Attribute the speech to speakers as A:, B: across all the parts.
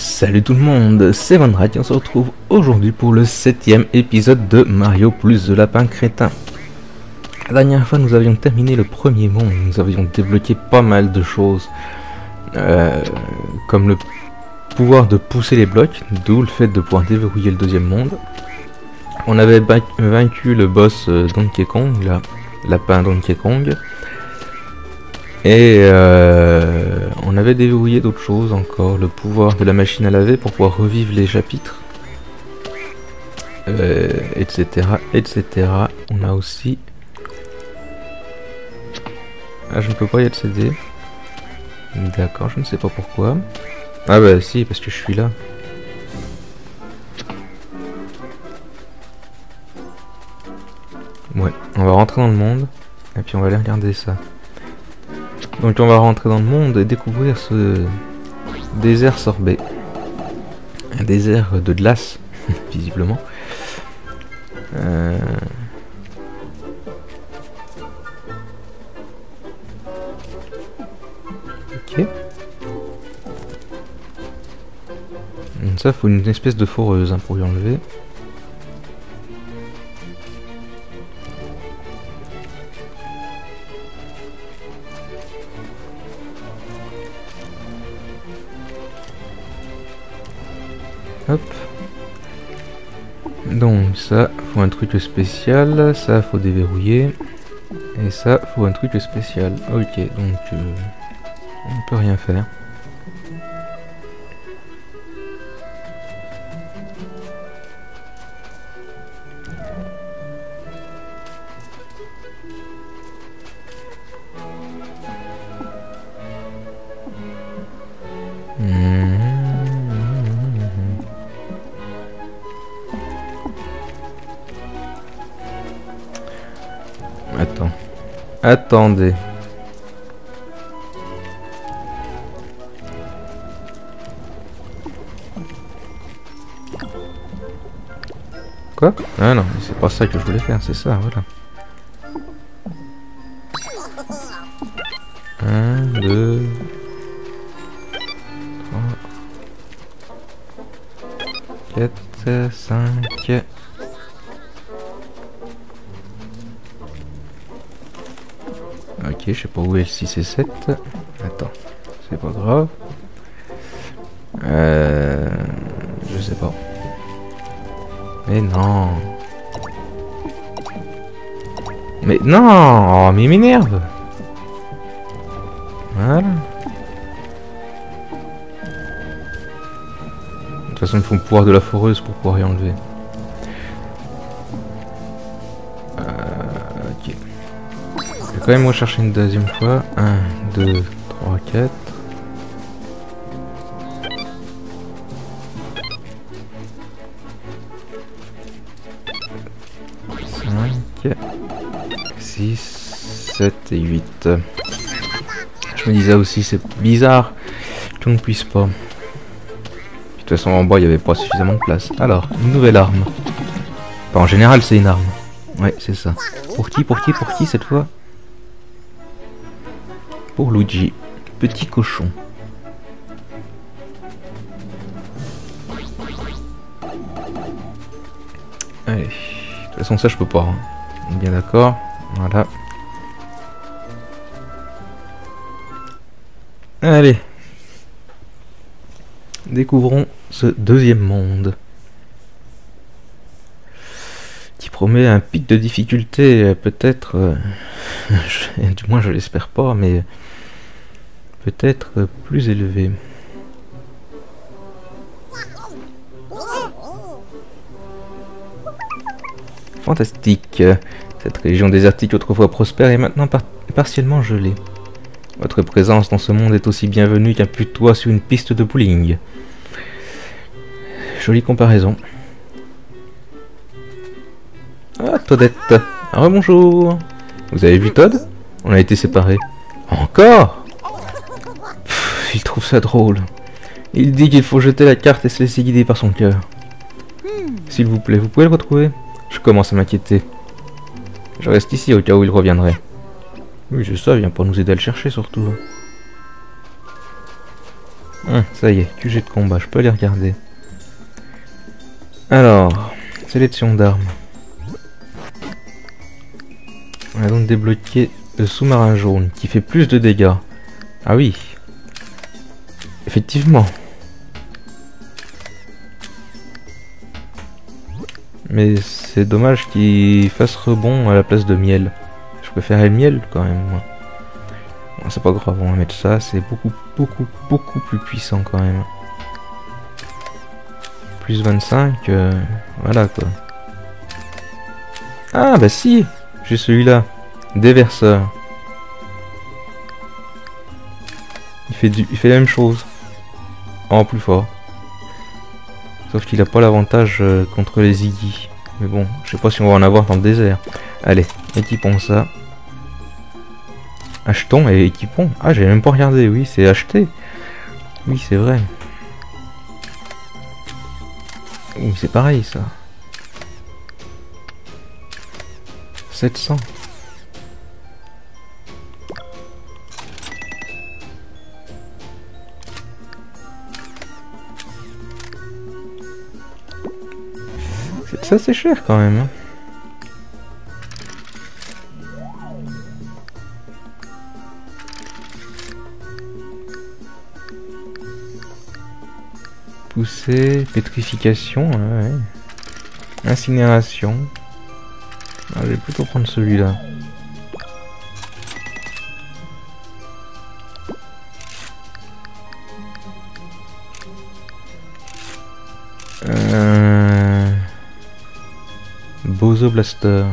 A: Salut tout le monde, c'est Van et on se retrouve aujourd'hui pour le septième épisode de Mario plus de lapin crétin. La dernière fois nous avions terminé le premier monde, nous avions débloqué pas mal de choses, euh, comme le pouvoir de pousser les blocs, d'où le fait de pouvoir déverrouiller le deuxième monde. On avait vaincu le boss euh, Donkey Kong, la lapin Donkey Kong. Et euh, on avait déverrouillé d'autres choses encore, le pouvoir de la machine à laver pour pouvoir revivre les chapitres, etc., euh, etc. On a aussi... Ah, je ne peux pas y accéder. D'accord, je ne sais pas pourquoi. Ah bah si, parce que je suis là. Ouais, on va rentrer dans le monde, et puis on va aller regarder ça. Donc on va rentrer dans le monde et découvrir ce désert sorbet. Un désert de glace, visiblement. Euh... Ok. Ça, faut une espèce de foreuse hein, pour y enlever. Donc ça, faut un truc spécial. Ça, faut déverrouiller. Et ça, faut un truc spécial. Ok, donc euh, on peut rien faire. Attendez. Quoi? Ah non, c'est pas ça que je voulais faire, c'est ça, voilà. Je sais pas où est le 6 et 7. Attends, c'est pas grave. Euh, je sais pas. Mais non. Mais non Oh, mais il m'énerve Voilà. De toute façon, il faut le pouvoir de la foreuse pour pouvoir y enlever. Quand même rechercher une deuxième fois. 1, 2, 3, 4. Cinq, 6, 7 et 8. Je me disais aussi, c'est bizarre qu'on ne puisse pas. De toute façon, en bas, il n'y avait pas suffisamment de place. Alors, une nouvelle arme. en général, c'est une arme. Ouais, c'est ça. Pour qui, pour qui, pour qui cette fois? Pour Luigi. Petit cochon. Allez. De toute façon, ça, je peux pas. Hein. Bien d'accord. Voilà. Allez. Découvrons ce deuxième monde. Qui promet un pic de difficulté, peut-être... Euh, du moins, je l'espère pas, mais peut-être plus élevé. Fantastique. Cette région désertique autrefois prospère est maintenant partiellement gelée. Votre présence dans ce monde est aussi bienvenue qu'un putois sur une piste de bowling. Jolie comparaison. Ah, Toadette. Ah, bonjour. Vous avez vu Todd? On a été séparés. Encore? Il trouve ça drôle. Il dit qu'il faut jeter la carte et se laisser guider par son cœur. S'il vous plaît, vous pouvez le retrouver? Je commence à m'inquiéter. Je reste ici au cas où il reviendrait. Oui, c'est ça, il vient pour nous aider à le chercher surtout. Hum, ça y est, QG de combat, je peux les regarder. Alors, sélection d'armes. On a donc débloqué le sous-marin jaune qui fait plus de dégâts. Ah oui. Effectivement. Mais c'est dommage qu'il fasse rebond à la place de miel. Je préférais le miel quand même. Moi. c'est pas grave, on va mettre ça. C'est beaucoup, beaucoup, beaucoup plus puissant quand même. Plus 25, euh, voilà quoi. Ah bah si, j'ai celui-là. Déverseur. Il fait, la même chose. En plus fort. Sauf qu'il a pas l'avantage euh, contre les Iggy. Mais bon, je sais pas si on va en avoir dans le désert. Allez, équipons ça. Achetons et équipons. Ah, j'ai même pas regardé. Oui, c'est acheté. Oui, c'est vrai. C'est pareil ça. 700. Ça c'est cher quand même. Hein. Pousser, pétrification. Incinération. Ah, je vais plutôt prendre celui-là. Euh... Bozo Blaster.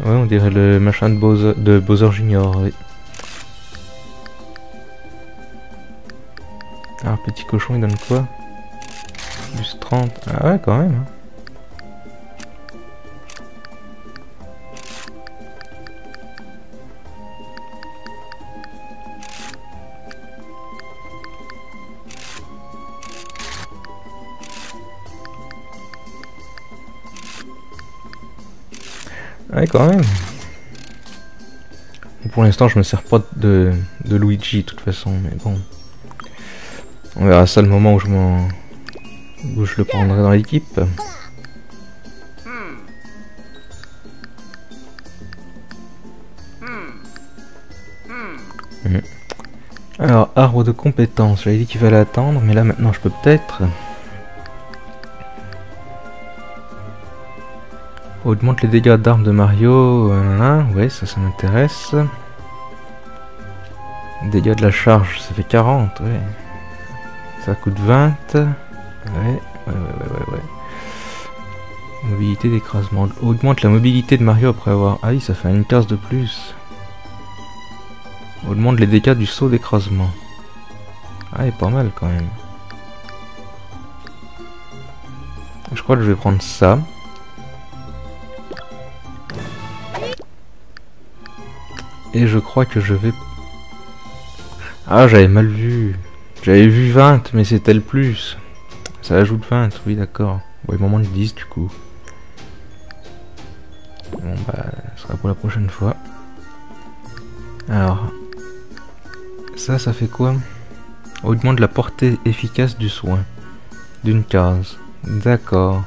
A: Ouais, on dirait le machin de Bowser, de Bowser Junior, oui. Alors, petit cochon, il donne quoi? Plus 30. Ah ouais, quand même. Quand même. Pour l'instant, je me sers pas de, Luigi, de toute façon, mais bon. On verra ça le moment où je m'en... où je le prendrai dans l'équipe. Mhm. Alors, arbre de compétences, j'avais dit qu'il fallait attendre, mais là maintenant je peux peut-être... Augmente les dégâts d'armes de Mario. Ouais, ça, ça m'intéresse. Dégâts de la charge, ça fait 40, ouais. Ça coûte 20. Ouais, ouais, ouais, ouais, ouais. Mobilité d'écrasement. Augmente la mobilité de Mario après avoir... Ah oui, ça fait une case de plus. Augmente les dégâts du saut d'écrasement. Ah, il est pas mal quand même. Je crois que je vais prendre ça. Et je crois que je vais... Ah, j'avais mal vu. J'avais vu 20, mais c'était le plus. Ça ajoute 20, oui, d'accord. Bon, il m'en manque 10 du coup. Bon, bah, ce sera pour la prochaine fois. Alors, ça, ça fait quoi? Augmente la portée efficace du soin d'une case. D'accord.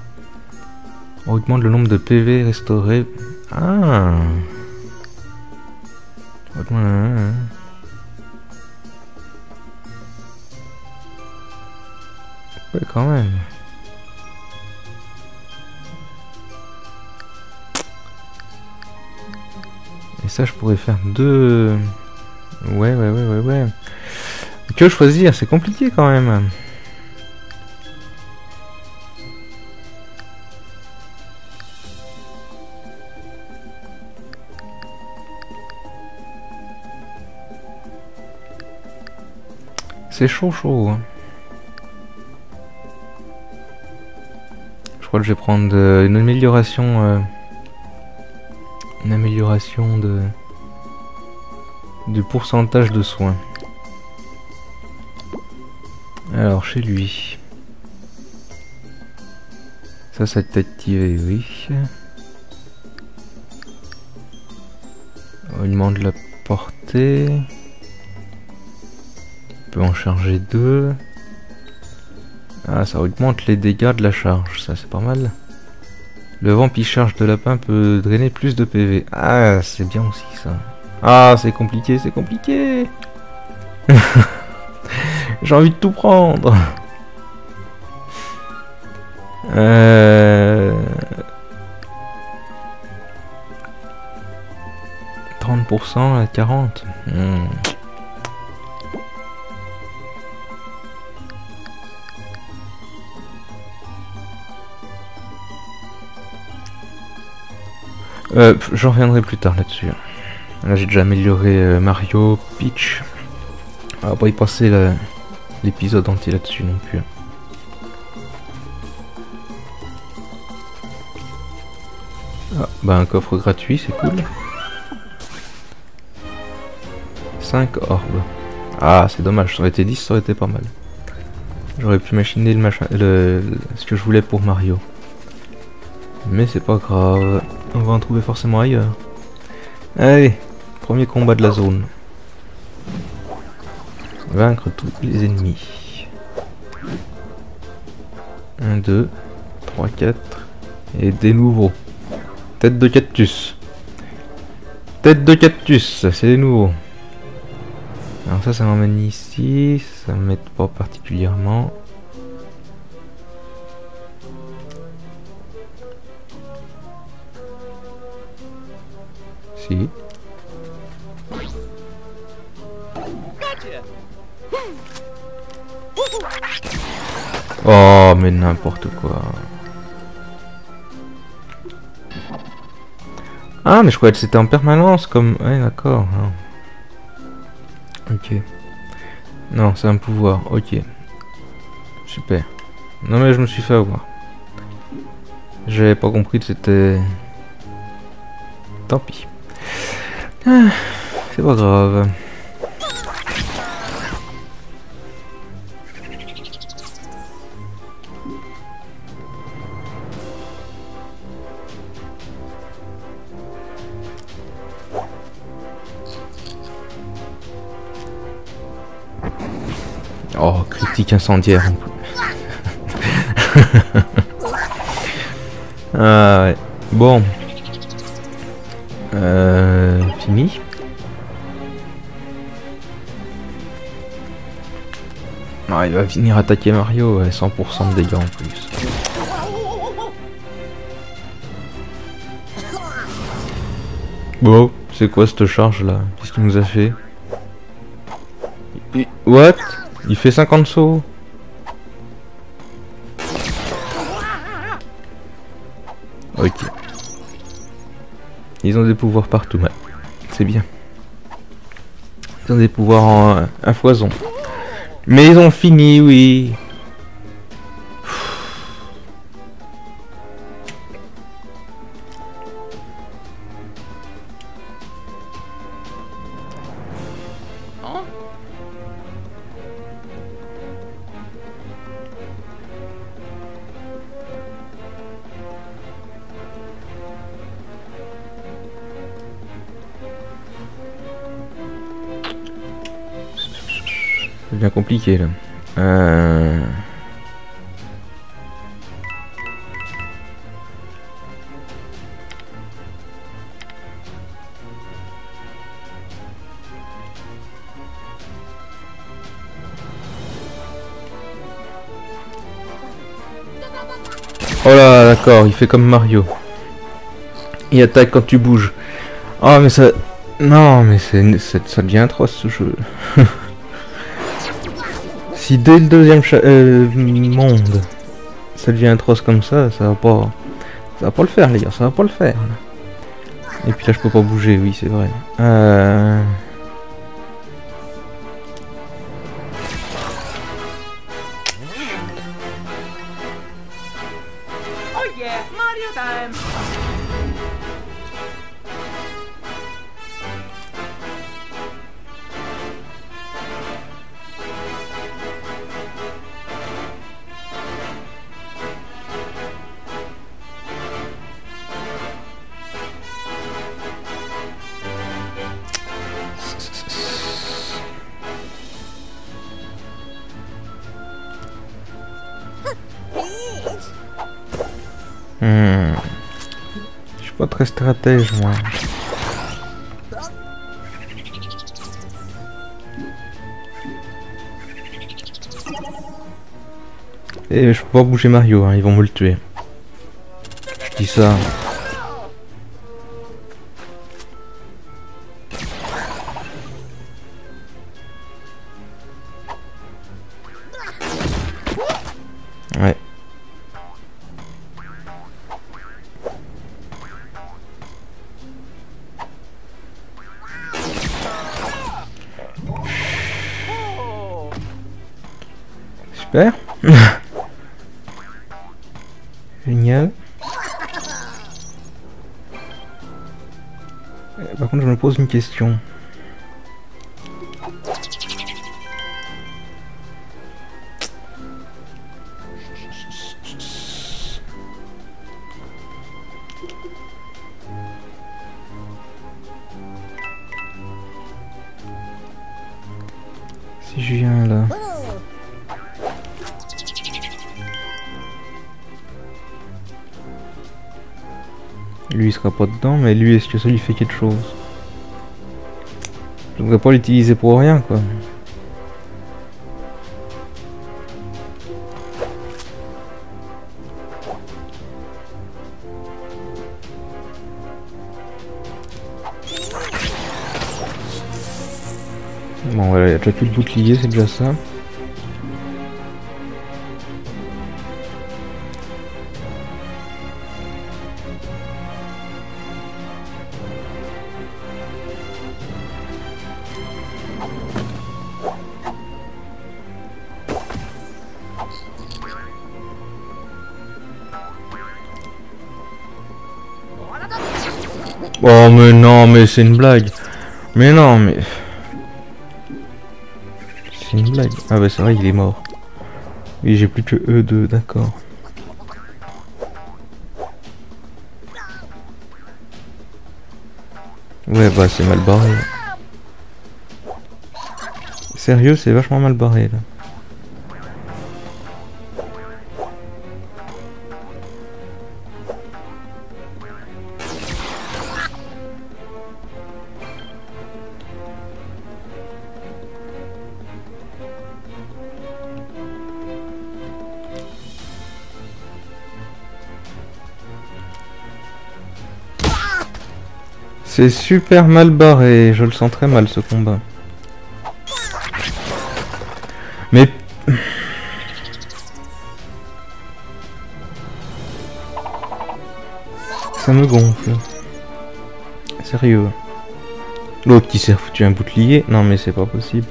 A: Augmente le nombre de PV restaurés. Ah Ouais. quand même. Et ça, je pourrais faire deux... Ouais, ouais, ouais, ouais, ouais. Que choisir C'est compliqué quand même. C'est chaud chaud. Hein. Je crois que je vais prendre euh, une amélioration... Euh, une amélioration de... Du pourcentage de soins. Alors, chez lui. Ça, ça est activé, oui. Augmente la portée. Peux en charger deux. Ah, ça augmente les dégâts de la charge, ça c'est pas mal. Le vampire charge de lapin peut drainer plus de PV. Ah, c'est bien aussi ça. Ah, c'est compliqué, c'est compliqué. J'ai envie de tout prendre. Euh... 30% à 40. Euh, J'en reviendrai plus tard là-dessus. Là, j'ai déjà amélioré euh, Mario, Peach. On va pas y passer l'épisode entier là-dessus non plus. Ah, bah un coffre gratuit, c'est cool. 5 orbes. Ah, c'est dommage, ça aurait été 10, ça aurait été pas mal. J'aurais pu machiner le, machin, le, ce que je voulais pour Mario. Mais c'est pas grave. On va en trouver forcément ailleurs. Allez, premier combat de la zone. Vaincre tous les ennemis. 1, 2, 3, 4. Et des nouveaux. Tête de cactus. Tête de cactus, c'est des nouveaux. Alors ça, ça m'emmène ici. Ça m'aide pas particulièrement. Oh, mais n'importe quoi. Ah, mais je croyais que c'était en permanence, comme... Ouais, d'accord. Hein. Ok. Non, c'est un pouvoir. Ok. Super. Non, mais je me suis fait avoir. J'avais pas compris que c'était... Tant pis. C'est pas grave. Oh, critique incendiaire. ah. Bon. Euh, fini. Ah, il va finir attaquer Mario à 100% de dégâts en plus. Bon, c'est quoi cette charge là? Qu'est-ce qu'il nous a fait? What? Il fait 50 sauts Ils ont des pouvoirs partout, c'est bien. Ils ont des pouvoirs en un foison. Mais ils ont fini, oui. Compliqué là. Euh... Oh là, d'accord, il fait comme Mario. Il attaque quand tu bouges. Oh mais ça... Non mais c'est ça devient atroce ce jeu. si dès le deuxième euh, monde, ça devient atroce comme ça, ça va pas, ça va pas le faire les gars, ça va pas le faire. Et puis là je peux pas bouger, oui c'est vrai. Euh... Hmm. Je suis pas très stratège moi. Et je peux pas bouger Mario, hein, ils vont me le tuer. Je dis ça. Si je viens là. Lui il sera pas dedans, mais lui est-ce que ça lui fait quelque chose? Je devrais pas l'utiliser pour rien quoi. Plus de bouclier, c'est déjà ça. Oh mais non, mais c'est une blague. Mais non, mais... Ah bah c'est vrai, il est mort. Oui, j'ai plus que E2, d'accord. Ouais, bah c'est mal barré. Sérieux, c'est vachement mal barré là. C'est super mal barré, je le sens très mal ce combat. Mais... Ça me gonfle. Sérieux. L'autre qui s'est foutu un bouclier Non mais c'est pas possible.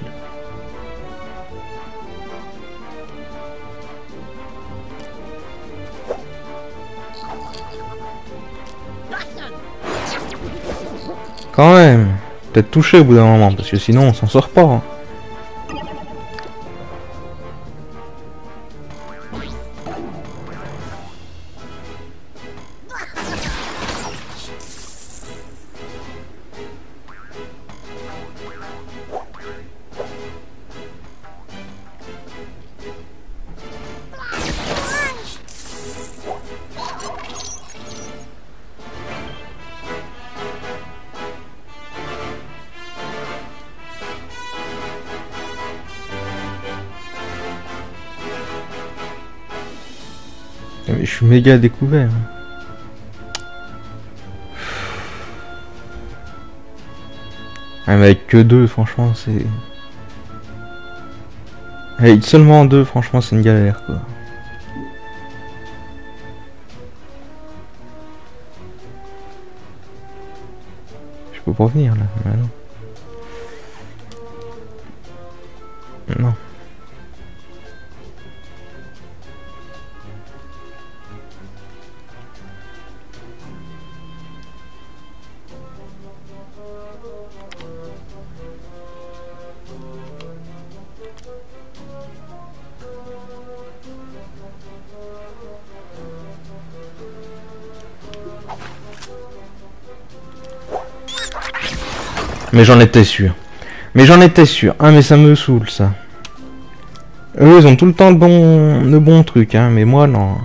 A: Peut-être touché au bout d'un moment, parce que sinon on s'en sort pas. hein. Je suis méga découvert. Mais avec que deux, franchement, c'est... Avec seulement deux, franchement, c'est une galère, quoi. Je peux pas venir, là. mais. Non. Mais j'en étais sûr. Mais j'en étais sûr. Ah mais ça me saoule ça. Eux ils ont tout le temps le bon le bon truc hein, mais moi non.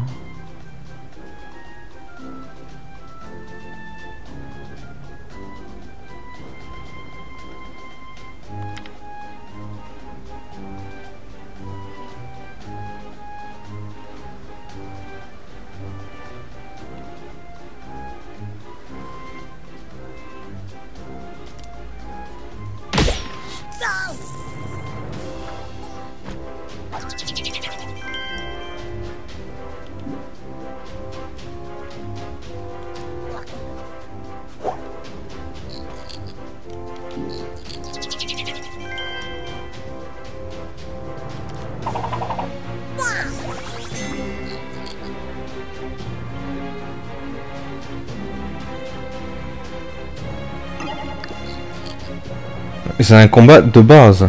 A: C'est un combat de base.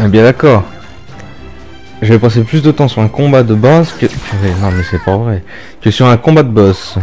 A: Ah, bien d'accord. Je vais passer plus de temps sur un combat de base que... Non mais c'est pas vrai. Que sur un combat de boss.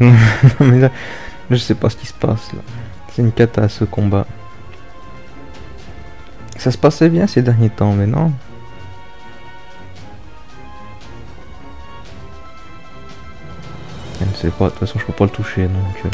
A: mais là, je sais pas ce qui se passe là. C'est une cata ce combat. Ça se passait bien ces derniers temps, mais non. Je ne sais pas, de toute façon je peux pas le toucher donc...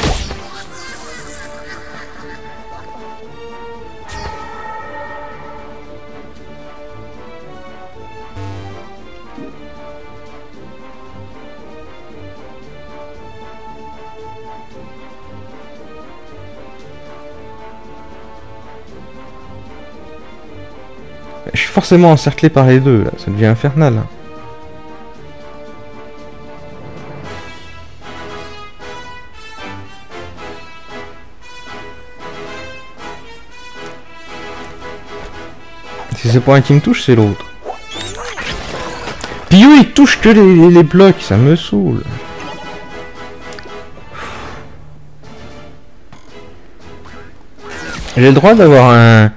A: forcément encerclé par les deux, là. ça devient infernal. Si c'est pas un qui me touche, c'est l'autre. Puis il touche que les, les blocs, ça me saoule. J'ai le droit d'avoir un,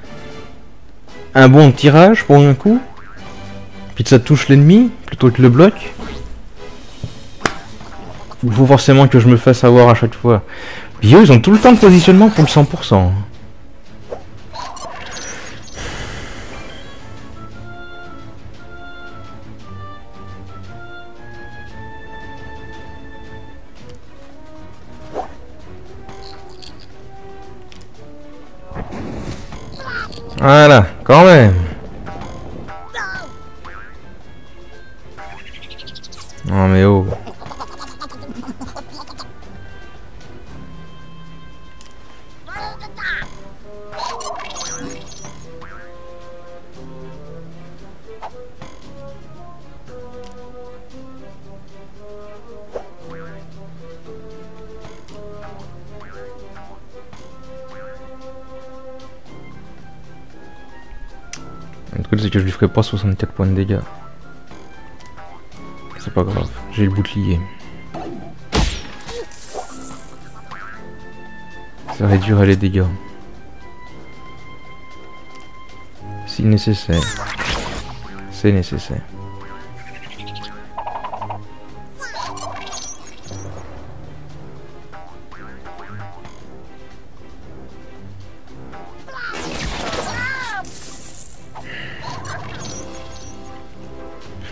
A: un bon tirage pour un coup. Puis ça touche l'ennemi plutôt que le bloc. Il faut forcément que je me fasse avoir à chaque fois. Puis ils ont tout le temps de positionnement pour le 100%. Voilà, quand même. Pas 64 points de dégâts. C'est pas grave, j'ai le bouclier. Ça réduira les dégâts. Si nécessaire. C'est nécessaire.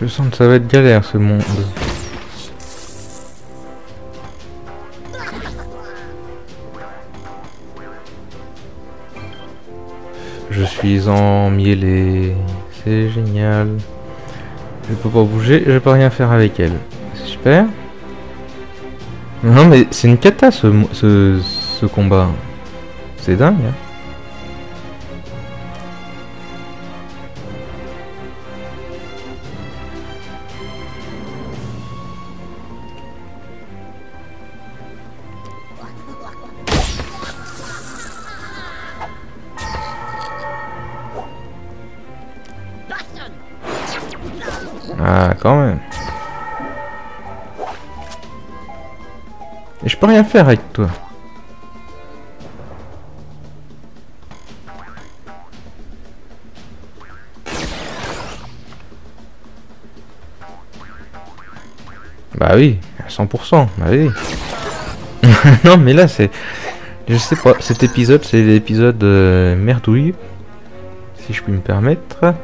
A: Je sens que ça va être galère ce monde. Je suis en miellé. C'est génial. Je peux pas bouger, je peux rien faire avec elle. C'est super. Non mais c'est une cata ce, ce, ce combat. C'est dingue. Hein faire avec toi. Bah oui, à 100%, bah oui. non mais là c'est... Je sais pas, cet épisode c'est l'épisode euh, merdouille, si je puis me permettre.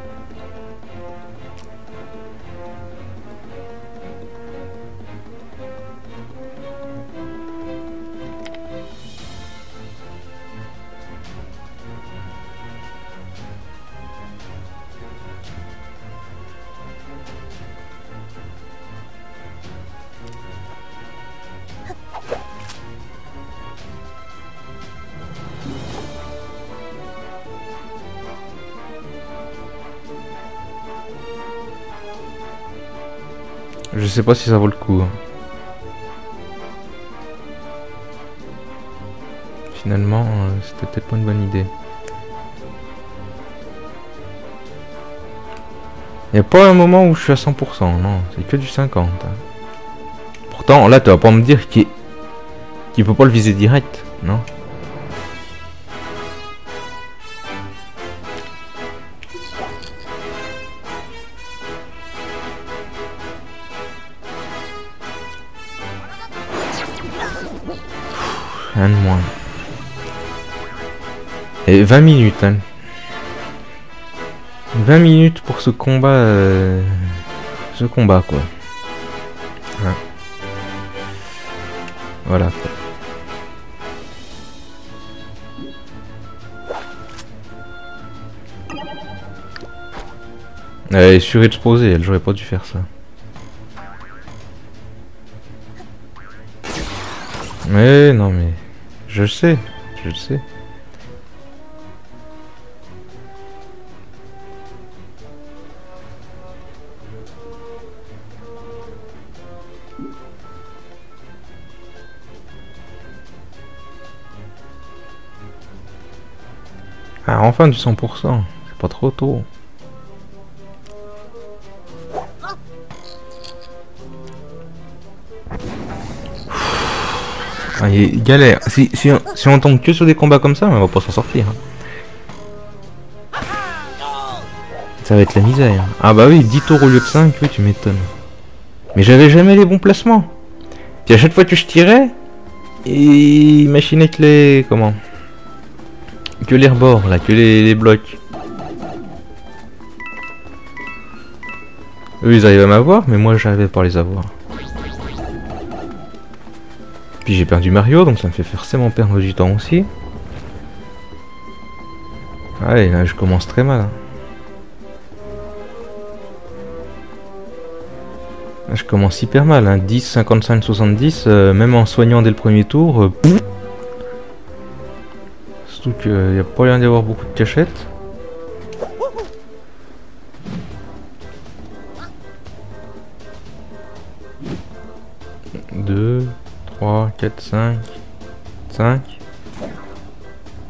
A: Sais pas si ça vaut le coup. hein. Finalement, euh, c'était peut-être pas une bonne idée. Y a pas un moment où je suis à 100%, non, c'est que du 50. hein. Pourtant, là, tu vas pas me dire qu'il qu'il peut pas le viser direct, non? Et 20 minutes, hein. 20 minutes pour ce combat. euh, Ce combat, quoi. Ouais. Voilà. Elle est surexposée, elle j'aurais pas dû faire ça. Mais non mais je le sais, je le sais. Ah enfin du 100%, c'est pas trop tôt. Ah, il est galère. Si, si, on, si on tombe que sur des combats comme ça, on va pas s'en sortir. hein. Ça va être la misère. Ah bah oui, 10 tours au lieu de 5, oui, tu m'étonnes. Mais j'avais jamais les bons placements. Puis à chaque fois que je tirais, il machinait que les... Comment? Que les rebords, là, que les, blocs. Eux, ils arrivent à m'avoir, mais moi, j'arrivais pas à les avoir. Puis j'ai perdu Mario, donc ça me fait forcément perdre du temps aussi. Allez, là, je commence très mal. hein. Là, je commence hyper mal. Hein. 10, 55, 70, euh, même en soignant dès le premier tour. euh, Surtout qu'il n'y a pas l'air d'y avoir beaucoup de cachettes. Deux, 3, 4, 5, 5.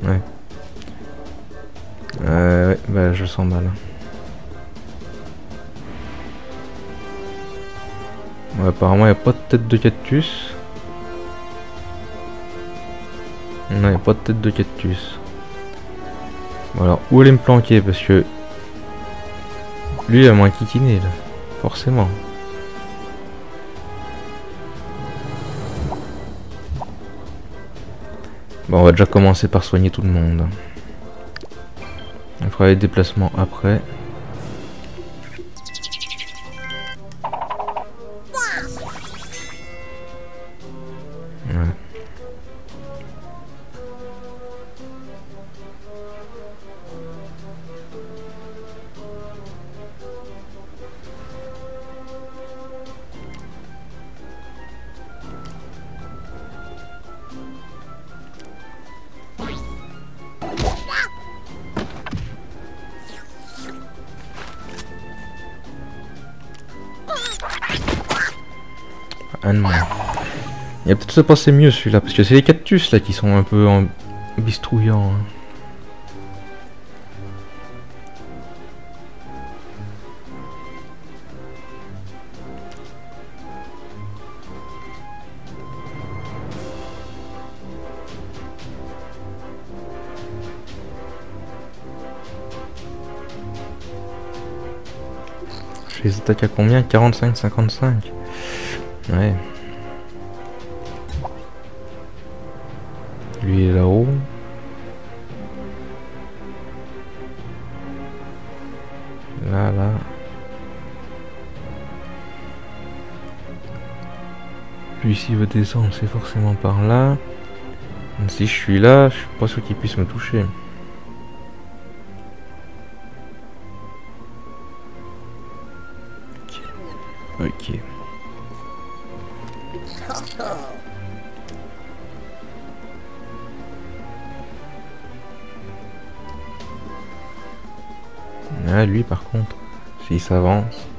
A: Ouais. Bah je sens mal. Apparemment, il a pas de tête de cactus. Il a pas de tête de cactus. Bon, alors, où aller me planquer? Parce que... Lui, il a moins kikiner, là. Forcément. Bon, on va déjà commencer par soigner tout le monde. On fera les déplacements après. Moins. Il va peut-être se passer mieux celui-là, parce que c'est les cactus là qui sont un peu en bistrouillants. hein. Je les attaque à combien? 45, 55 Ouais. Lui est là-haut. Là, là. Lui, s'il veut descendre, c'est forcément par là. Si je suis là, je suis pas sûr qu'il puisse me toucher. Ok. Ah, lui, par contre, s'il s'avance.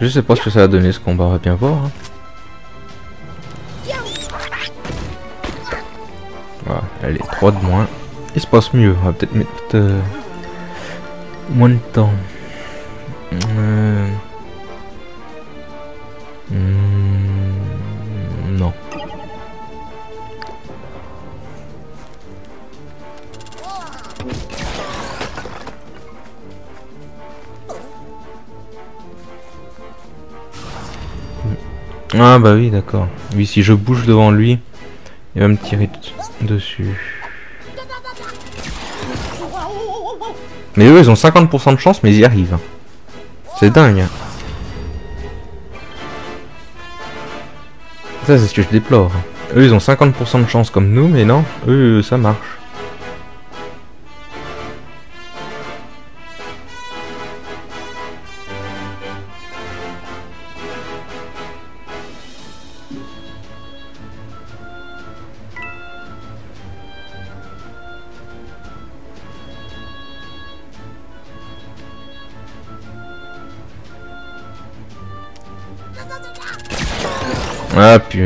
A: Je sais pas ce que ça va donner ce combat, on va bien voir. Hein. Voilà, allez, 3 de moins. Il se passe mieux, on va peut-être mettre euh, moins de temps. Ah bah oui, d'accord. Oui, si je bouge devant lui, il va me tirer dessus. Mais eux, ils ont 50% de chance, mais ils y arrivent. C'est dingue. Ça, c'est ce que je déplore. Eux, ils ont 50% de chance comme nous, mais non, eux, ça marche.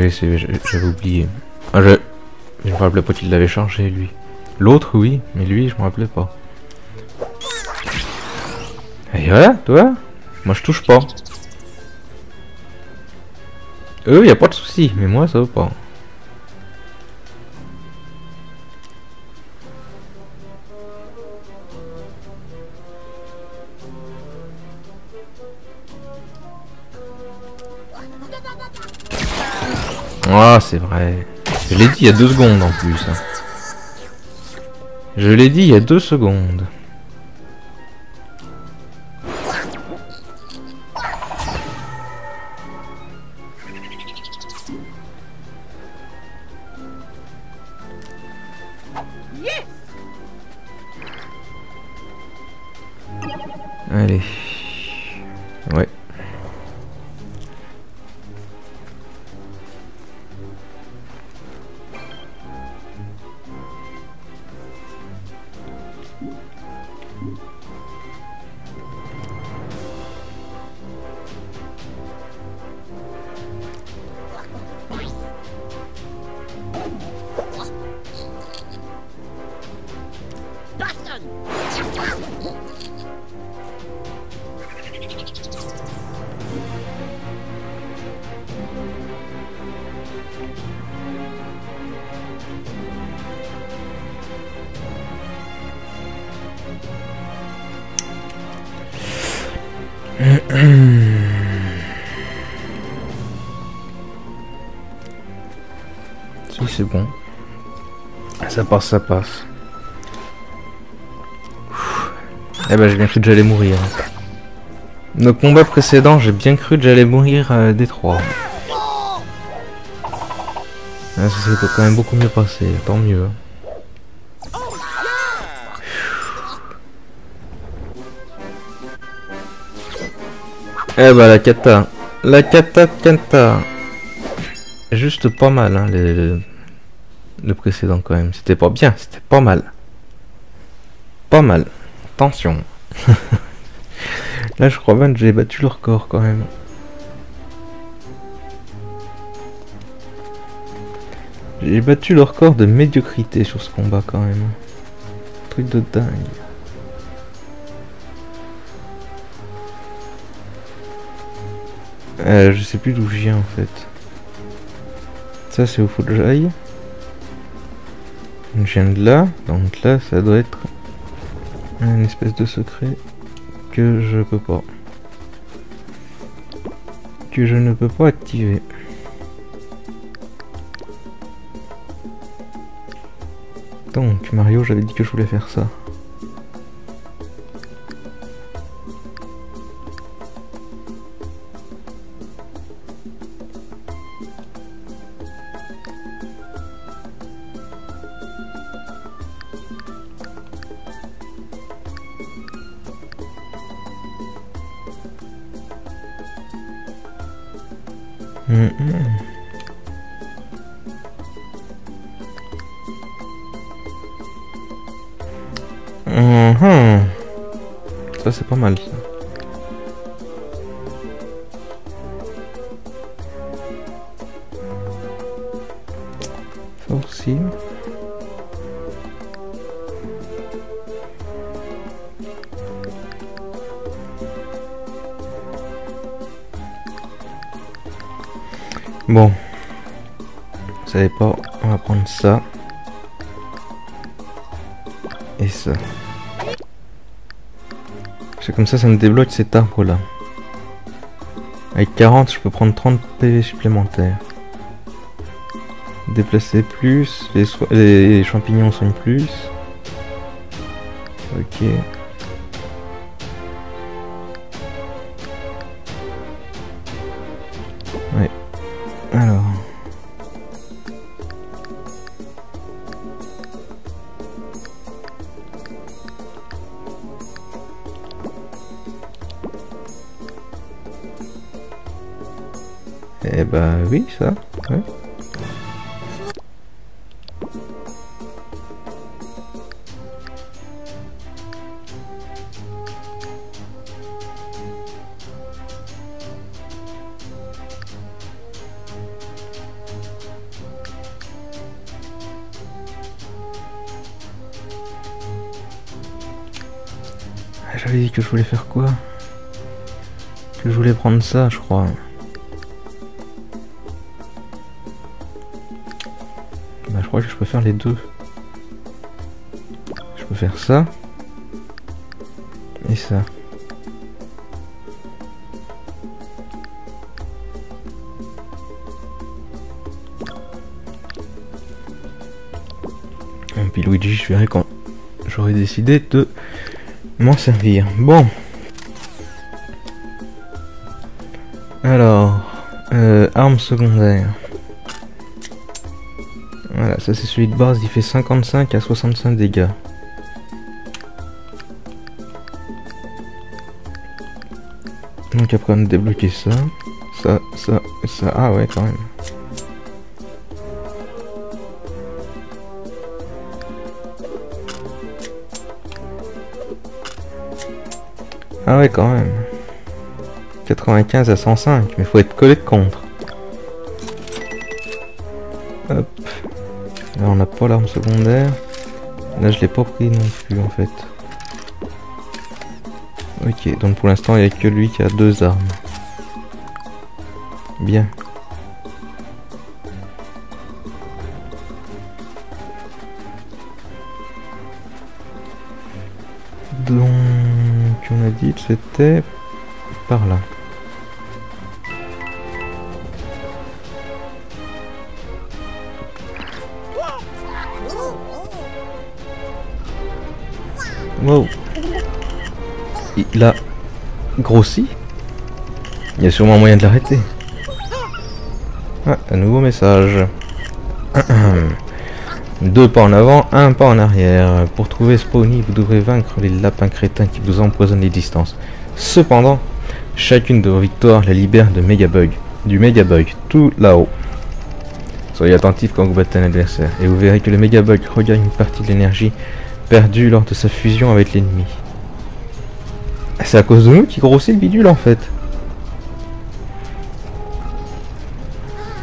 A: J'avais oublié. Ah, je... je me rappelais pas qu'il l'avait chargé lui. L'autre oui, mais lui je me rappelais pas. Et ouais, toi? Moi je touche pas. Eux y a pas de souci, mais moi ça va pas. Ah, c'est vrai. Je l'ai dit il y a deux secondes en plus. Hein. Je l'ai dit il y a deux secondes. Si c'est bon. Ça passe, ça passe. Eh ben j'ai bien cru que j'allais mourir. Nos combats précédents, j'ai bien cru que j'allais mourir euh, des trois. Ah, ça s'est quand même beaucoup mieux passé, tant mieux. Eh bah la kata. La kata kata. Juste pas mal hein, le, précédent quand même. C'était pas bien, c'était pas mal. Pas mal. Attention. Là je crois bien que j'ai battu le record quand même. J'ai battu le record de médiocrité sur ce combat quand même. Truc de dingue. Euh, je sais plus d'où je viens en fait. Ça c'est où faut que j'aille. Je viens de là, donc là ça doit être une espèce de secret que je peux pas. Que je ne peux pas activer. Donc Mario j'avais dit que je voulais faire ça. Mhm. Ça c'est pas mal ça. Et ça. C'est comme ça, ça me débloque cet arbre là. Avec 40, je peux prendre 30 PV supplémentaires. Déplacer plus, les, les champignons soignent plus. Ok. Ouais. Alors. Bah oui, ça. Ouais. Ah, J'avais dit que je voulais faire quoi? Que je voulais prendre ça, je crois. Je peux faire les deux. Je peux faire ça. Et ça. Et puis Luigi, je verrai quand j'aurais décidé de m'en servir. Bon. Alors, euh, arme secondaire. Ça c'est celui de base, il fait 55 à 65 dégâts. Donc après on a débloqué ça, ça, ça, ça. Ah ouais quand même. Ah ouais quand même. 95 à 105, mais faut être collé contre. On n'a pas l'arme secondaire. Là je l'ai pas pris non plus en fait. Ok, donc pour l'instant il n'y a que lui qui a deux armes. Bien. Donc on a dit que c'était par là. Wow. Il a grossi. Il y a sûrement moyen de l'arrêter. Ah, un nouveau message. Deux pas en avant, un pas en arrière. Pour trouver Spawny, vous devrez vaincre les lapins crétins qui vous empoisonnent les distances. Cependant, chacune de vos victoires les libère de Megabug. Du Megabug, tout là-haut. Soyez attentifs quand vous battez un adversaire, et vous verrez que le Megabug regagne une partie de l'énergie perdue lors de sa fusion avec l'ennemi. C'est à cause de nous qui grossit le bidule en fait.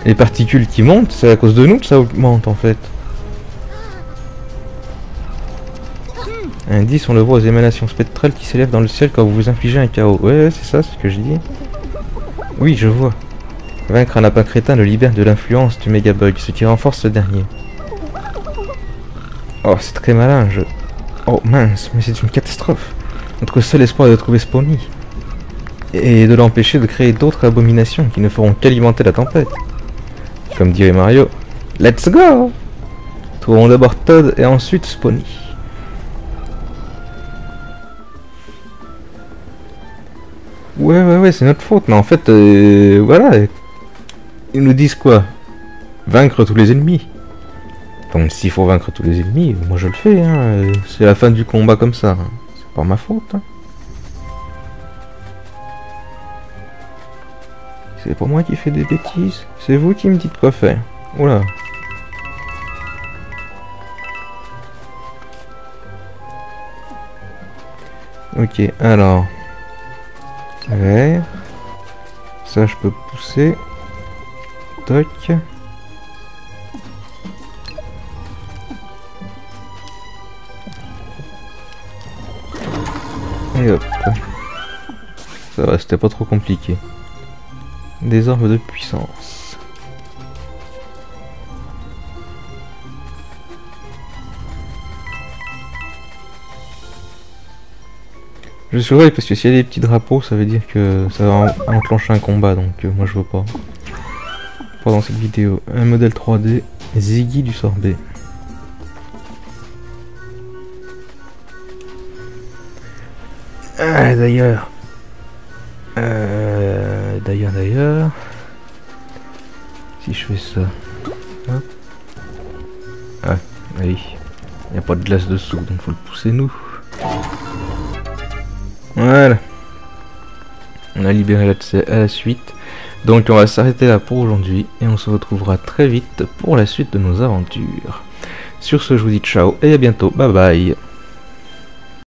A: Les particules qui montent, c'est à cause de nous que ça augmente en fait. Indice, on le voit aux émanations spectrales qui s'élèvent dans le ciel quand vous vous infligez un chaos. Ouais, c'est ça ce que je dis. Oui, je vois. Vaincre un lapin crétin le libère de l'influence du Megabug, ce qui renforce ce dernier. Oh, c'est très malin, je... Oh mince, mais c'est une catastrophe. Notre seul espoir est de trouver Spawny. Et de l'empêcher de créer d'autres abominations qui ne feront qu'alimenter la tempête. Comme dirait Mario, Let's go Trouvons d'abord Todd et ensuite Spawny. Ouais, ouais, ouais, c'est notre faute, mais en fait, euh, voilà. Ils nous disent quoi? Vaincre tous les ennemis. Donc s'il faut vaincre tous les ennemis, moi je le fais, hein. c'est la fin du combat comme ça. C'est pas ma faute. Hein. C'est pour moi qui fais des bêtises C'est vous qui me dites quoi faire. Oula. Ok, alors. Vert. Ça, je peux pousser. Toc. Et hop. Ça va, c'était pas trop compliqué. Des armes de puissance. Je surveille parce que s'il y a des petits drapeaux, ça veut dire que ça va enclencher un combat, donc euh, moi je veux pas. Pendant cette vidéo, un modèle 3D, Ziggy du sorbet. D'ailleurs. Euh, d'ailleurs, d'ailleurs. Si je fais ça. Hop. Ah, oui. Il n'y a pas de glace dessous, donc faut le pousser nous. Voilà. On a libéré l'accès à la suite. Donc on va s'arrêter là pour aujourd'hui et on se retrouvera très vite pour la suite de nos aventures. Sur ce, je vous dis ciao et à bientôt. Bye bye.